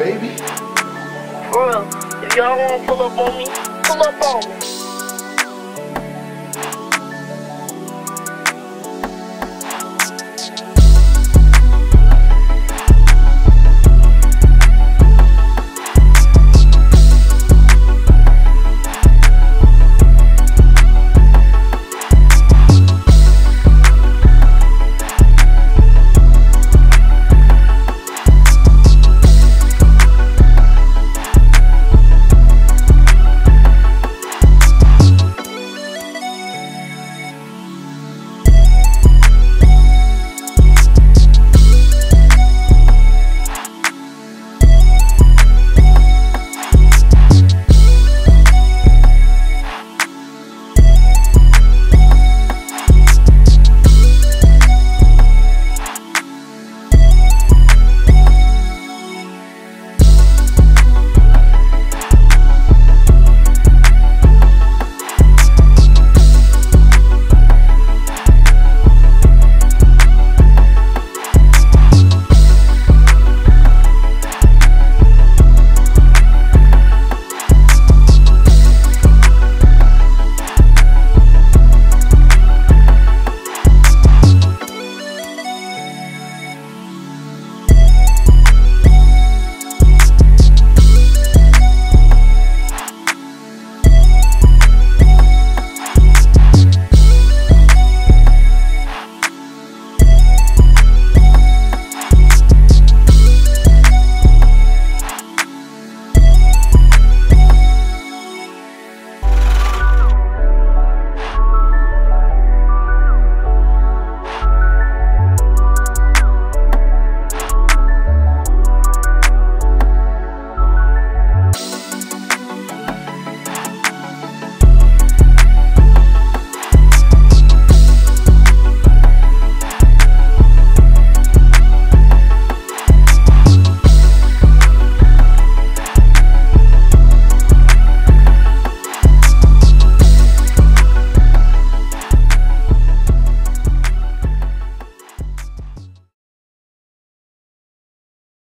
baby. bro. If y'all wanna pull up on me, pull up on me.